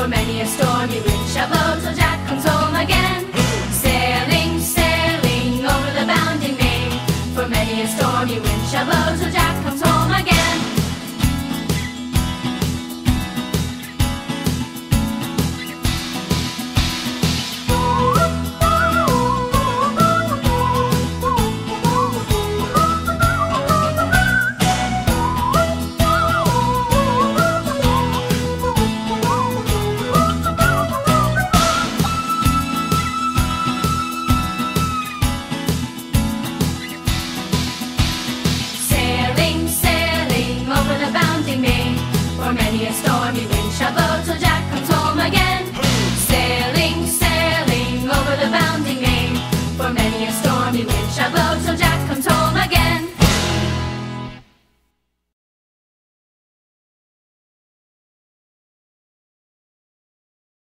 for many a stormy wind shall blow till Jack comes home again. Sailing, sailing over the bounding main, for many a stormy wind shall blow till Jack comes home. 我为你闪耀，照亮。